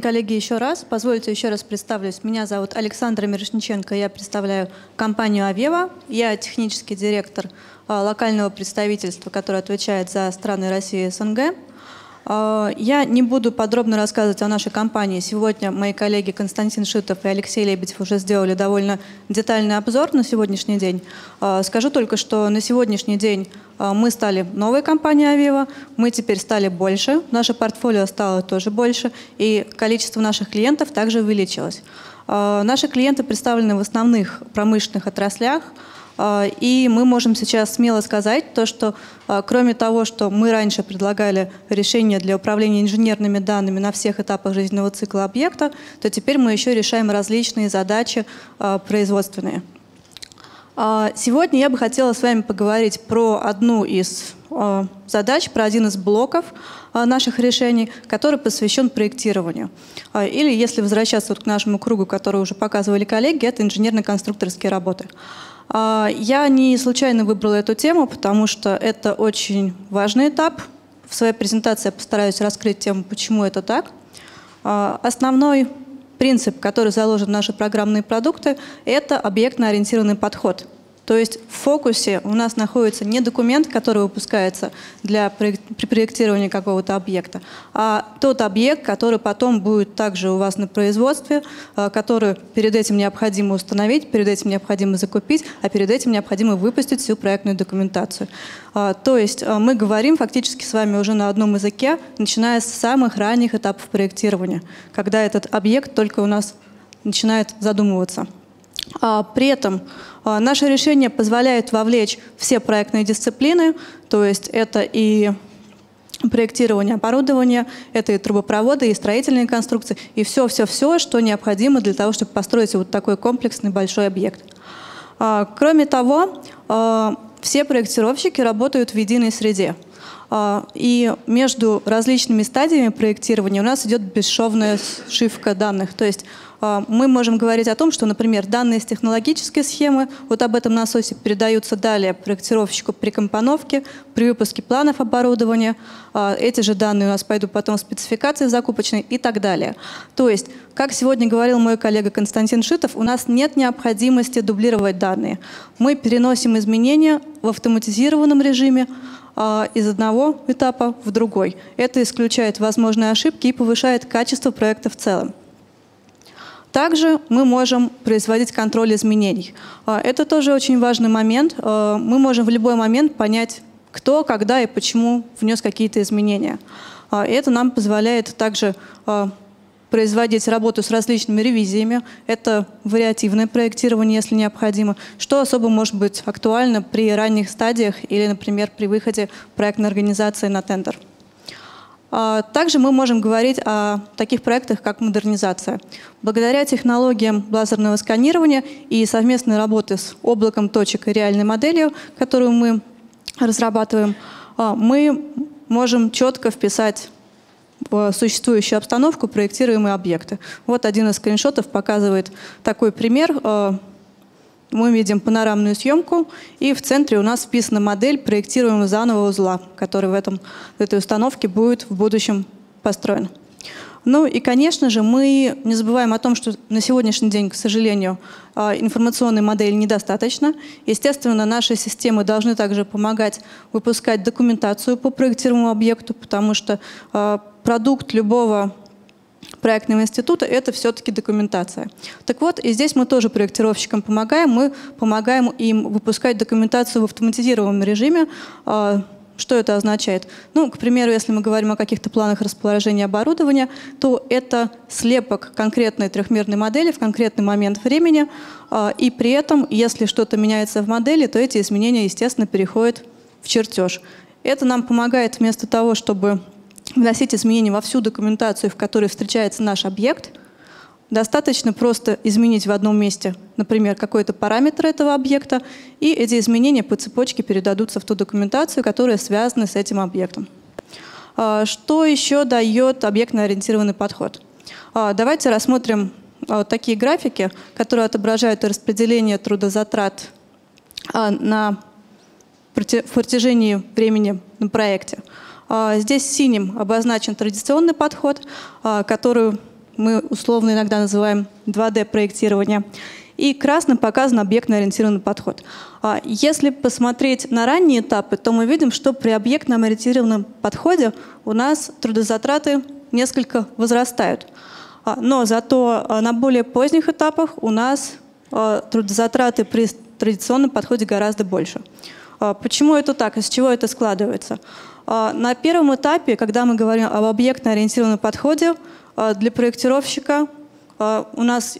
Коллеги, еще раз, позвольте еще раз представлюсь. Меня зовут Александра Мирошниченко, я представляю компанию «Авева». Я технический директор а, локального представительства, который отвечает за страны России и СНГ. А, я не буду подробно рассказывать о нашей компании. Сегодня мои коллеги Константин Шитов и Алексей Лебедев уже сделали довольно детальный обзор на сегодняшний день. А, скажу только, что на сегодняшний день а, мы стали новой компанией Авива, мы теперь стали больше, наше портфолио стало тоже больше, и количество наших клиентов также увеличилось. Наши клиенты представлены в основных промышленных отраслях – и мы можем сейчас смело сказать то, что а, кроме того, что мы раньше предлагали решения для управления инженерными данными на всех этапах жизненного цикла объекта, то теперь мы еще решаем различные задачи а, производственные. Сегодня я бы хотела с вами поговорить про одну из задач, про один из блоков наших решений, который посвящен проектированию. Или, если возвращаться вот к нашему кругу, который уже показывали коллеги, это инженерно-конструкторские работы. А, я не случайно выбрала эту тему, потому что это очень важный этап. В своей презентации я постараюсь раскрыть тему, почему это так. А, основной принцип, который заложен в наши программные продукты, это объектно-ориентированный подход – то есть в фокусе у нас находится не документ, который выпускается для проектирования какого-то объекта, а тот объект, который потом будет также у вас на производстве, а, который перед этим необходимо установить, перед этим необходимо закупить, а перед этим необходимо выпустить всю проектную документацию. А, то есть а, мы говорим фактически с вами уже на одном языке, начиная с самых ранних этапов проектирования, когда этот объект только у нас начинает задумываться. При этом а, наше решение позволяет вовлечь все проектные дисциплины, то есть это и проектирование оборудования, это и трубопроводы, и строительные конструкции, и все-все-все, что необходимо для того, чтобы построить вот такой комплексный большой объект. А, кроме того, а, все проектировщики работают в единой среде. И между различными стадиями проектирования у нас идет бесшовная сшивка данных. То есть а, мы можем говорить о том, что, например, данные с технологической схемы, вот об этом насосе передаются далее проектировщику при компоновке, при выпуске планов оборудования. А, эти же данные у нас пойдут потом в спецификации закупочной и так далее. То есть, как сегодня говорил мой коллега Константин Шитов, у нас нет необходимости дублировать данные. Мы переносим изменения в автоматизированном режиме, а, из одного этапа в другой. Это исключает возможные ошибки и повышает качество проекта в целом. Также мы можем производить контроль изменений. А, это тоже очень важный момент. А, мы можем в любой момент понять, кто, когда и почему внес какие-то изменения. А, это нам позволяет также производить работу с различными ревизиями. Это вариативное проектирование, если необходимо, что особо может быть актуально при ранних стадиях или, например, при выходе проектной организации на тендер. А, также мы можем говорить о таких проектах, как модернизация. Благодаря технологиям лазерного сканирования и совместной работы с облаком точек и реальной моделью, которую мы разрабатываем, а, мы можем четко вписать существующую обстановку проектируемые объекты. Вот один из скриншотов показывает такой пример а, мы видим панорамную съемку, и в центре у нас вписана модель проектируемого заново узла, который в, этом, в этой установке будет в будущем построен. Ну и, конечно же, мы не забываем о том, что на сегодняшний день, к сожалению, а, информационной модели недостаточно. Естественно, наши системы должны также помогать выпускать документацию по проектируемому объекту, потому что а, продукт любого проектного института, это все-таки документация. Так вот, и здесь мы тоже проектировщикам помогаем. Мы помогаем им выпускать документацию в автоматизированном режиме. Что это означает? Ну, к примеру, если мы говорим о каких-то планах расположения оборудования, то это слепок конкретной трехмерной модели в конкретный момент времени, а, и при этом, если что-то меняется в модели, то эти изменения, естественно, переходят в чертеж. Это нам помогает вместо того, чтобы вносить изменения во всю документацию, в которой встречается наш объект. Достаточно просто изменить в одном месте, например, какой-то параметр этого объекта, и эти изменения по цепочке передадутся в ту документацию, которая связана с этим объектом. А, что еще дает объектно-ориентированный подход? А, давайте рассмотрим а, такие графики, которые отображают распределение трудозатрат на протяжении времени на проекте. Здесь синим обозначен традиционный подход, который мы условно иногда называем 2D-проектирование. И красным показан объектно-ориентированный подход. А если посмотреть на ранние этапы, то мы видим, что при объектно-ориентированном подходе у нас трудозатраты несколько возрастают. А, но зато а, на более поздних этапах у нас трудозатраты при традиционном подходе гораздо больше. Почему это так? Из чего это складывается? На первом этапе, когда мы говорим об объектно-ориентированном подходе, для проектировщика у нас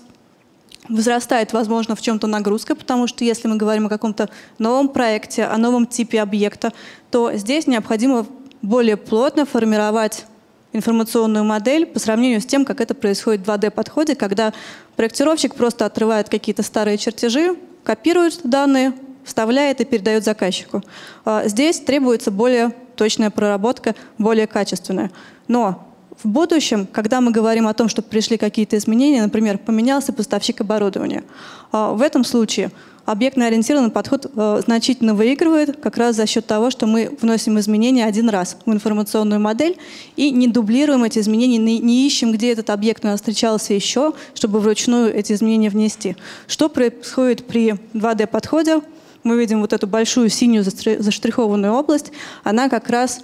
возрастает, возможно, в чем-то нагрузка, потому что если мы говорим о каком-то новом проекте, о новом типе объекта, то здесь необходимо более плотно формировать информационную модель по сравнению с тем, как это происходит в 2D-подходе, когда проектировщик просто отрывает какие-то старые чертежи, копирует данные, вставляет и передает заказчику. А здесь требуется более точная проработка, более качественная. Но в будущем, когда мы говорим о том, что пришли какие-то изменения, например, поменялся поставщик оборудования, а, в этом случае объектно-ориентированный подход э, значительно выигрывает как раз за счет того, что мы вносим изменения один раз в информационную модель и не дублируем эти изменения, не ищем, где этот объект у нас встречался еще, чтобы вручную эти изменения внести. Что происходит при 2D-подходе? Мы видим вот эту большую синюю заштрихованную область. Она как раз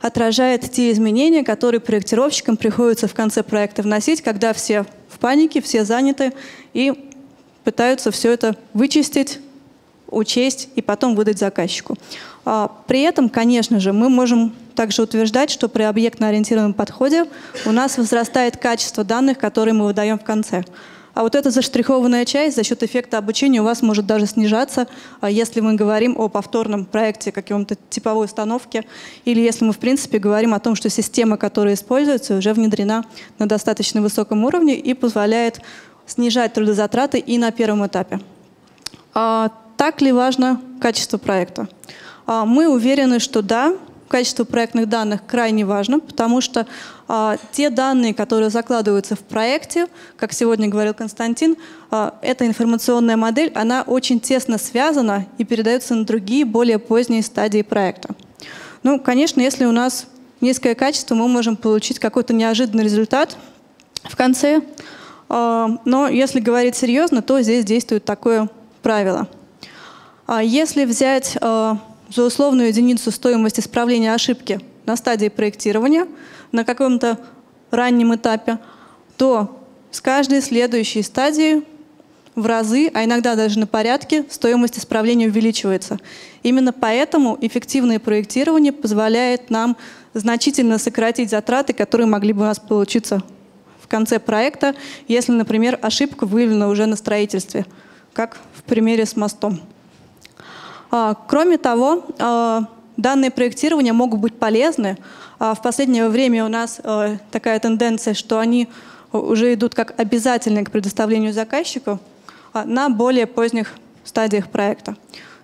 отражает те изменения, которые проектировщикам приходится в конце проекта вносить, когда все в панике, все заняты и пытаются все это вычистить, учесть и потом выдать заказчику. А, при этом, конечно же, мы можем также утверждать, что при объектно-ориентированном подходе у нас возрастает качество данных, которые мы выдаем в конце. А вот эта заштрихованная часть за счет эффекта обучения у вас может даже снижаться, а если мы говорим о повторном проекте каком-то типовой установки, или если мы, в принципе, говорим о том, что система, которая используется, уже внедрена на достаточно высоком уровне и позволяет снижать трудозатраты и на первом этапе. А так ли важно качество проекта? А мы уверены, что да, качество проектных данных крайне важно, потому что а, те данные, которые закладываются в проекте, как сегодня говорил Константин, а, эта информационная модель, она очень тесно связана и передается на другие, более поздние стадии проекта. Ну, конечно, если у нас низкое качество, мы можем получить какой-то неожиданный результат в конце, а, но если говорить серьезно, то здесь действует такое правило. А если взять а, за условную единицу стоимость исправления ошибки на стадии проектирования на каком-то раннем этапе, то с каждой следующей стадии в разы, а иногда даже на порядке, стоимость исправления увеличивается. Именно поэтому эффективное проектирование позволяет нам значительно сократить затраты, которые могли бы у нас получиться в конце проекта, если, например, ошибка выявлена уже на строительстве, как в примере с мостом. А, кроме того, а, данные проектирования могут быть полезны. А, в последнее время у нас такая тенденция, что они уже идут как обязательные к предоставлению заказчику на более поздних стадиях проекта.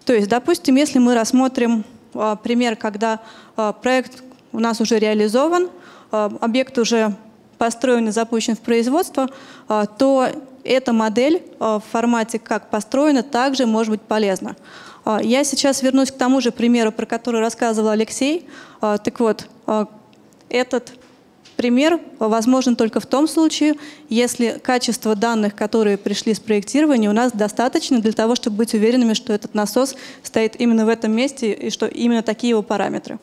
То есть, допустим, если мы рассмотрим пример, когда проект у нас уже реализован, объект уже построен и запущен в производство, то эта модель в формате «как построена» также может быть полезна. А, я сейчас вернусь к тому же примеру, про который рассказывал Алексей. А, так вот, этот пример возможен только в том случае, если качество данных, которые пришли с проектирования, у нас достаточно для того, чтобы быть уверенными, что этот насос стоит именно в этом месте и что именно такие его параметры.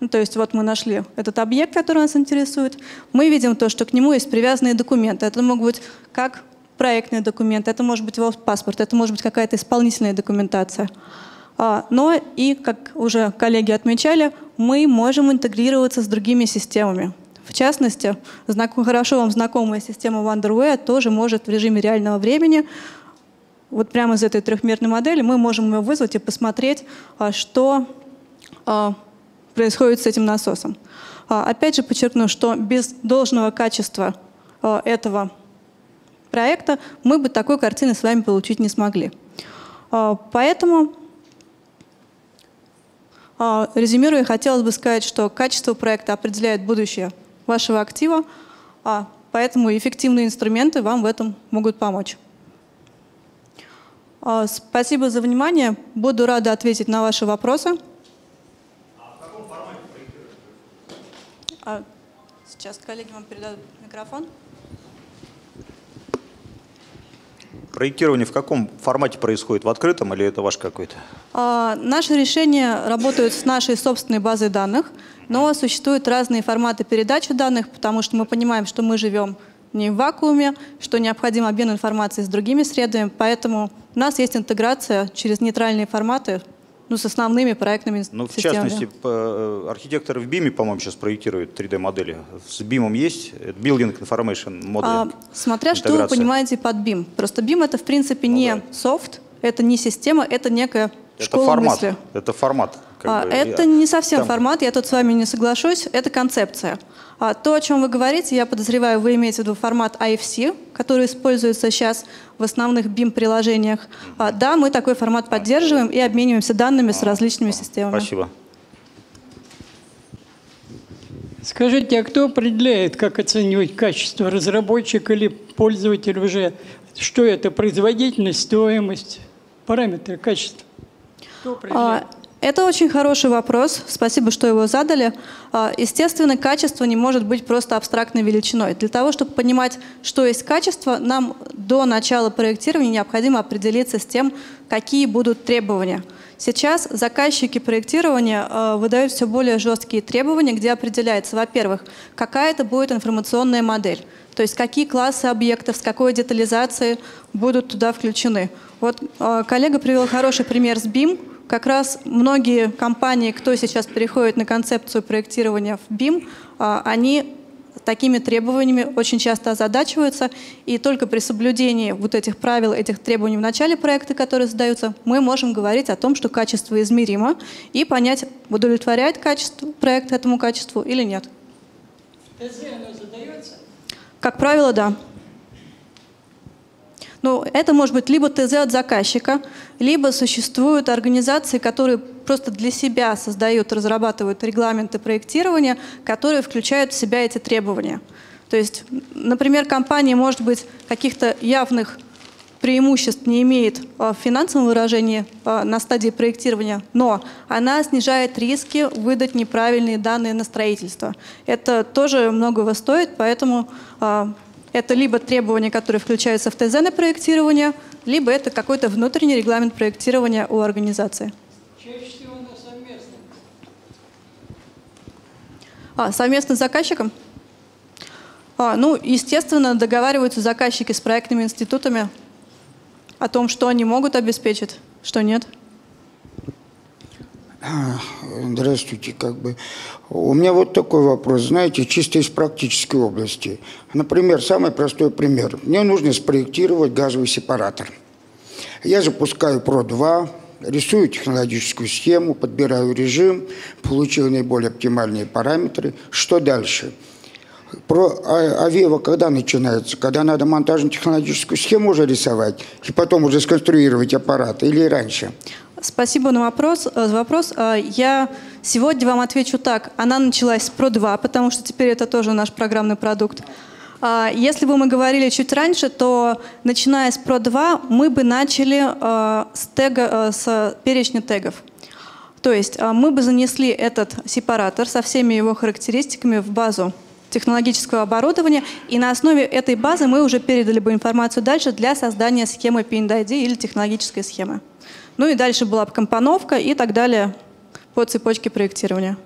Ну, то есть вот мы нашли этот объект, который нас интересует. Мы видим то, что к нему есть привязанные документы. Это могут быть как проектный документ, это может быть его паспорт, это может быть какая-то исполнительная документация. А, но и, как уже коллеги отмечали, мы можем интегрироваться с другими системами. В частности, хорошо вам знакомая система Wonderware тоже может в режиме реального времени, вот прямо из этой трехмерной модели, мы можем ее вызвать и посмотреть, а, что а, происходит с этим насосом. Опять же подчеркну, что без должного качества этого проекта, мы бы такой картины с вами получить не смогли. А, поэтому, а, резюмируя, хотелось бы сказать, что качество проекта определяет будущее вашего актива, а поэтому эффективные инструменты вам в этом могут помочь. Спасибо за внимание. Буду рада ответить на ваши вопросы. А Сейчас коллеги вам передадут микрофон. Проектирование в каком формате происходит? В открытом или это ваш какой-то? А, наши решения работают с нашей собственной базой данных, но существуют разные форматы передачи данных, потому что мы понимаем, что мы живем не в вакууме, что необходим обмен информацией с другими средами, поэтому у нас есть интеграция через нейтральные форматы ну, с основными проектными Ну, в системами. частности, э, архитекторы в BIM, по-моему, сейчас проектируют 3D-модели. С BIM есть? Building Information Model. А, смотря что вы интеграция. понимаете под BIM. Просто BIM это в принципе Ну не да. софт, это не система, это некая Это школа формат. мысли. Это формат. как А, бы. это Я- не совсем там- формат, я тут с вами не соглашусь, это концепция. А то, о чем вы говорите, я подозреваю, вы имеете в виду формат IFC, который используется сейчас в основных BIM-приложениях. А, да, мы такой формат поддерживаем и обмениваемся данными с различными системами. Спасибо. Скажите, а кто определяет, как оценивать качество, разработчик или пользователь уже? Что это, производительность, стоимость, параметры качества? Кто определяет? А, Это очень хороший вопрос. Спасибо, что его задали. А, Естественно, качество не может быть просто абстрактной величиной. Для того, чтобы понимать, что есть качество, нам до начала проектирования необходимо определиться с тем, какие будут требования. Сейчас заказчики проектирования э, выдают все более жесткие требования, где определяется, во-первых, какая это будет информационная модель, то есть какие классы объектов, с какой детализацией будут туда включены. Вот э, коллега привел хороший пример с BIM. Как раз многие компании, кто сейчас переходит на концепцию проектирования в BIM, э, они такими требованиями очень часто озадачиваются, и только при соблюдении вот этих правил, этих требований в начале проекта, которые задаются, мы можем говорить о том, что качество измеримо, и понять, удовлетворяет качество, проект этому качеству или нет. ТЗ оно задается? Как правило, да. Ну, это может быть либо ТЗ от заказчика, либо существуют организации, которые просто для себя создают, разрабатывают регламенты проектирования, которые включают в себя эти требования. То есть, например, компания, может быть, каких-то явных преимуществ не имеет а, в финансовом выражении а, на стадии проектирования, но она снижает риски выдать неправильные данные на строительство. Это тоже многого стоит, поэтому а, это либо требования, которые включаются в ТЗ на проектирование, либо это какой-то внутренний регламент проектирования у организации. Чаще всего оно совместно. А, совместно с заказчиком? А, ну, естественно, договариваются заказчики с проектными институтами о том, что они могут обеспечить, что нет. Здравствуйте, как бы. У меня вот такой вопрос, знаете, чисто из практической области. Например, самый простой пример. Мне нужно спроектировать газовый сепаратор. Я запускаю ПРО-2, рисую технологическую схему, подбираю режим, получил наиболее оптимальные параметры. Что дальше? Про А- Авева когда начинается? Когда надо монтажно-технологическую схему уже рисовать и потом уже сконструировать аппарат или раньше? Спасибо на вопрос. э, За вопрос. А, Я сегодня вам отвечу так. Она началась с Pro2, потому что теперь это тоже наш программный продукт. А, Если бы мы говорили чуть раньше, то начиная с Pro2 мы бы начали э, с, тега, э, с перечня тегов. То есть а, мы бы занесли этот сепаратор со всеми его характеристиками в базу технологического оборудования, и на основе этой базы мы уже передали бы информацию дальше для создания схемы PNID или технологической схемы. Ну и дальше была бы компоновка и так далее по цепочке проектирования.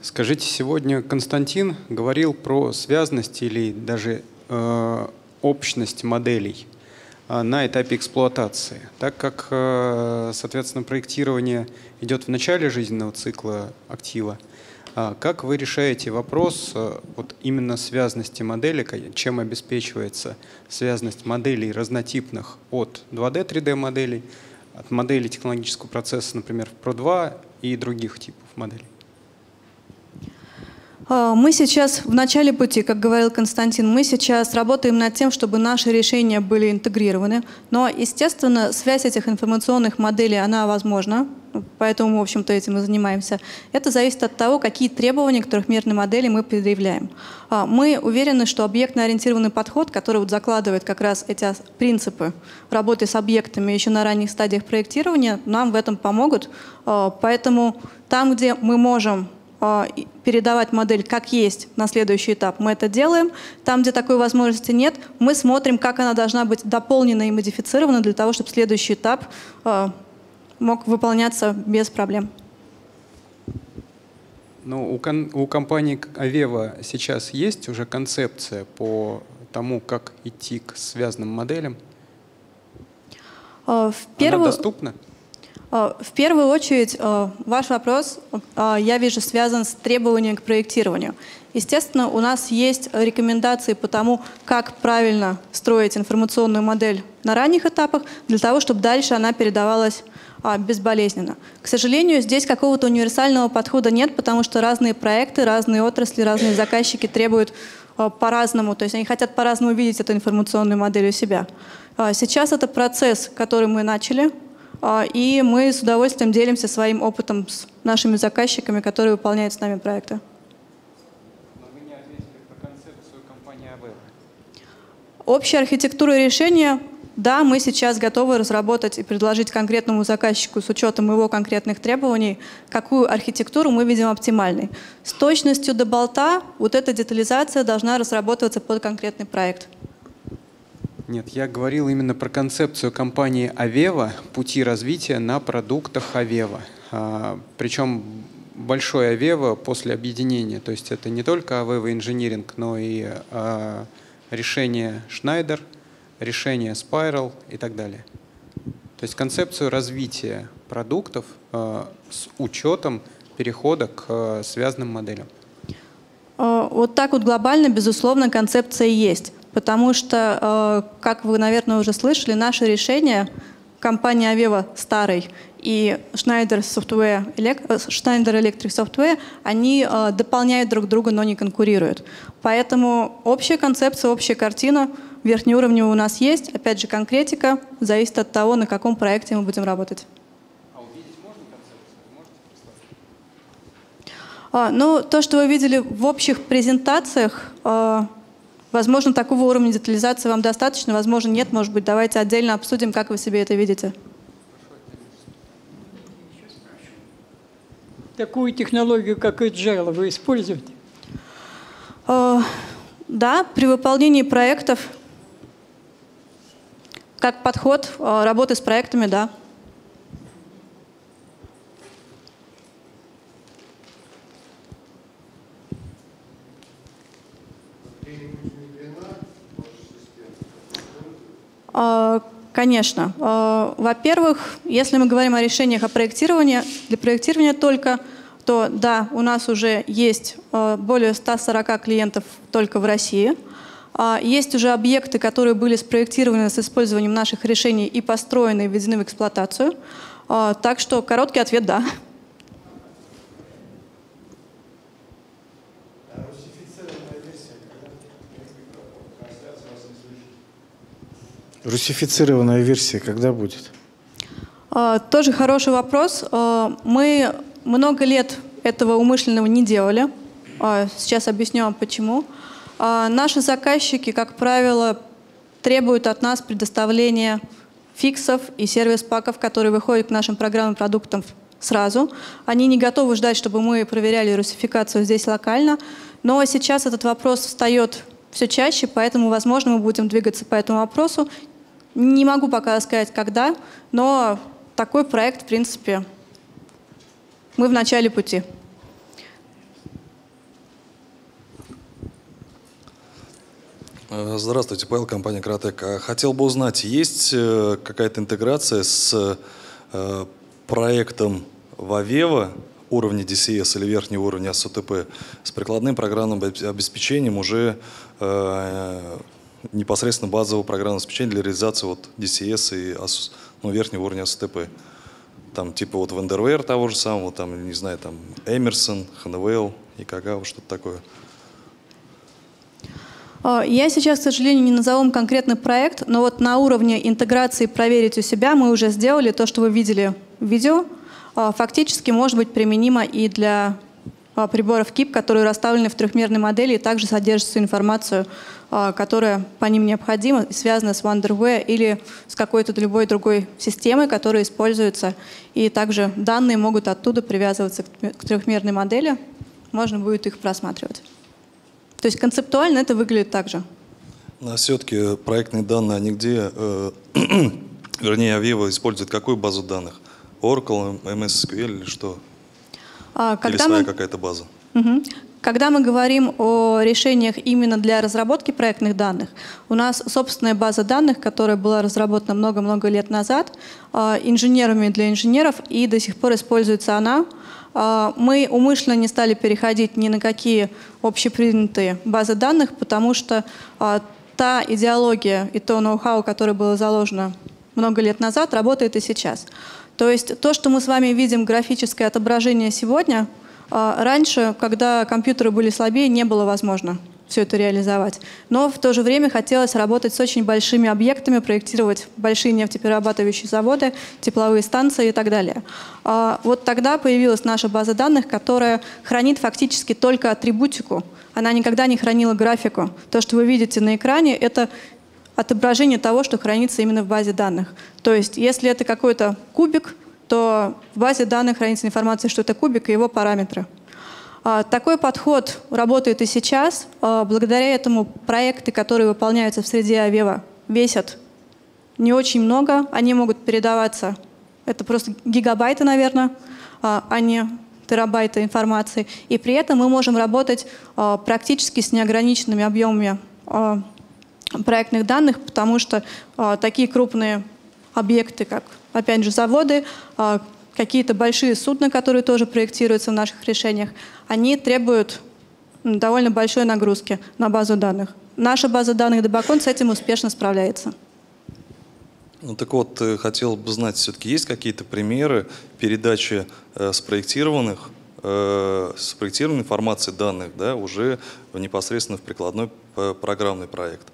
Скажите, сегодня Константин говорил про связность или даже э, общность моделей э, на этапе эксплуатации. Так как, э, соответственно, проектирование идет в начале жизненного цикла актива, как вы решаете вопрос э, вот именно связности моделей, ка- чем обеспечивается связность моделей разнотипных от 2D, 3D моделей, от моделей технологического процесса, например, в Pro2 и других типов моделей? А, Мы сейчас в начале пути, как говорил Константин, мы сейчас работаем над тем, чтобы наши решения были интегрированы. Но, естественно, связь этих информационных моделей, она возможна, поэтому, в общем-то, этим и занимаемся. Это зависит от того, какие требования к трехмерной модели мы предъявляем. А, Мы уверены, что объектно-ориентированный подход, который вот закладывает как раз эти принципы работы с объектами еще на ранних стадиях проектирования, нам в этом помогут. А, Поэтому там, где мы можем э, передавать модель как есть на следующий этап, мы это делаем. Там, где такой возможности нет, мы смотрим, как она должна быть дополнена и модифицирована для того, чтобы следующий этап э, мог выполняться без проблем. Ну, у, кон- у компании Авева сейчас есть уже концепция по тому, как идти к связанным моделям? Э, В первую, Она доступна? Э, в первую очередь э, ваш вопрос, э, я вижу, связан с требованием к проектированию. Естественно, у нас есть рекомендации по тому, как правильно строить информационную модель на ранних этапах, для того, чтобы дальше она передавалась а, безболезненно. К сожалению, здесь какого-то универсального подхода нет, потому что разные проекты, разные отрасли, разные заказчики требуют по-разному, то есть они хотят по-разному видеть эту информационную модель у себя. Сейчас это процесс, который мы начали, и мы с удовольствием делимся своим опытом с нашими заказчиками, которые выполняют с нами проекты. Общая архитектура решения, да, мы сейчас готовы разработать и предложить конкретному заказчику с учетом его конкретных требований, какую архитектуру мы видим оптимальной. С точностью до болта вот эта детализация должна разработываться под конкретный проект. Нет, я говорил именно про концепцию компании Авева, пути развития на продуктах Авева. А, причем большой Авева после объединения. То есть это не только Авева инжиниринг, но и а, решение Schneider, решение Spiral и так далее. То есть концепцию развития продуктов а, с учетом перехода к связанным моделям. Э, Вот так вот глобально, безусловно, концепция есть. Потому что, э, как вы, наверное, уже слышали, наше решение компания Авева старой и Schneider, Software, э, Schneider Electric Software, они э, дополняют друг друга, но не конкурируют. Поэтому общая концепция, общая картина верхнеуровневая у нас есть. Опять же, конкретика зависит от того, на каком проекте мы будем работать. А, ну, то, что вы видели в общих презентациях, возможно, такого уровня детализации вам достаточно, возможно, нет. Может быть, давайте отдельно обсудим, как вы себе это видите. Такую технологию, как Agile, вы используете? Э, Да, при выполнении проектов, как подход э, работы с проектами, да. Конечно. Э, Во-первых, если мы говорим о решениях о проектировании, для проектирования только, то да, у нас уже есть э, более 140 клиентов только в России. А, Есть уже объекты, которые были спроектированы с использованием наших решений и построены, и введены в эксплуатацию. А, Так что короткий ответ – да. Русифицированная версия когда будет? А, Тоже хороший вопрос. А, Мы много лет этого умышленного не делали. А, Сейчас объясню вам почему. Наши заказчики, как правило, требуют от нас предоставления фиксов и сервис-паков, которые выходят к нашим программным продуктам сразу. Они не готовы ждать, чтобы мы проверяли русификацию здесь локально. Но сейчас этот вопрос встает все чаще, поэтому, возможно, мы будем двигаться по этому вопросу. Не могу пока сказать, когда, но такой проект, в принципе, мы в начале пути. Э, Здравствуйте, Павел, компания Кратек. А Хотел бы узнать, есть э, какая-то интеграция с э, проектом Вавева уровня DCS или верхнего уровня СУТП с прикладным программным обе- обеспечением уже непосредственно базового программного обеспечения для реализации вот DCS и ну, верхнего уровня СУТП? Там типа вот Вендервейр того же самого, там, не знаю, там Эмерсон, Ханвелл, Икагава, что-то такое. А, Я сейчас, к сожалению, не назову конкретный проект, но вот на уровне интеграции проверить у себя мы уже сделали то, что вы видели в видео. А, Фактически может быть применимо и для приборов КИП, которые расставлены в трехмерной модели и также содержат всю информацию, а, которая по ним необходима связана с Wonderware или с какой-то любой другой системой, которая используется. И также данные могут оттуда привязываться к трехмерной модели можно будет их просматривать. То есть концептуально это выглядит так же. А все-таки проектные данные, они где, э, вернее, Авива использует какую базу данных? Oracle, MS SQL или что? А, или когда своя мы- какая-то база? Мгм. Когда мы говорим о решениях именно для разработки проектных данных, у нас собственная база данных, которая была разработана много-много лет назад а, инженерами для инженеров, и до сих пор используется она. А, Мы умышленно не стали переходить ни на какие общепринятые базы данных, потому что та идеология и то ноу-хау, которое было заложено много лет назад, работает и сейчас. То есть то, что мы с вами видим графическое отображение сегодня, а, раньше, когда компьютеры были слабее, не было возможно все это реализовать. Но в то же время хотелось работать с очень большими объектами, проектировать большие нефтеперерабатывающие заводы, тепловые станции и так далее. А, Вот тогда появилась наша база данных, которая хранит фактически только атрибутику. Она никогда не хранила графику. То, что вы видите на экране, это отображение того, что хранится именно в базе данных. То есть, если это какой-то кубик, то в базе данных хранится информация, что это кубик и его параметры. А, Такой подход работает и сейчас. А, Благодаря этому проекты, которые выполняются в среде Авева, весят не очень много. Они могут передаваться, это просто гигабайты, наверное, а а не терабайты информации. И при этом мы можем работать практически с неограниченными объемами проектных данных, потому что а, такие крупные объекты, как, опять же, заводы, а, какие-то большие судна, которые тоже проектируются в наших решениях, они требуют довольно большой нагрузки на базу данных. Наша база данных Дебакон с этим успешно справляется. Ну так вот, э, хотел бы знать, все-таки есть какие-то примеры передачи э, спроектированных, э, спроектированной информации данных, да, уже непосредственно в прикладной п- программный проект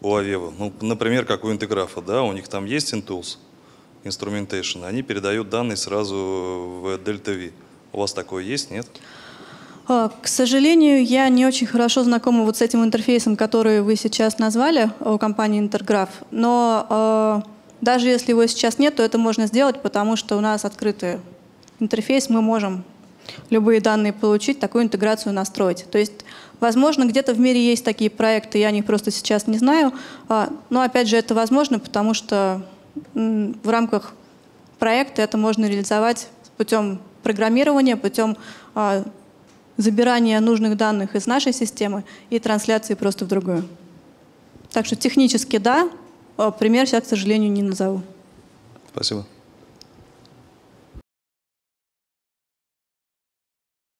у Авева. Ну, например, как у Интеграфа, да, у них там есть Intools, Instrumentation, они передают данные сразу в Delta V. У вас такое есть, нет? А, К сожалению, я не очень хорошо знакома вот с этим интерфейсом, который вы сейчас назвали у компании Интерграф, но э, даже если его сейчас нет, то это можно сделать, потому что у нас открытый интерфейс, мы можем любые данные получить, такую интеграцию настроить. То есть, возможно, где-то в мире есть такие проекты, я о них просто сейчас не знаю, а, но опять же это возможно, потому что в рамках проекта это можно реализовать путем программирования, путем а, забирания нужных данных из нашей системы и трансляции просто в другую. Так что технически да, а пример сейчас, к сожалению, не назову. Спасибо.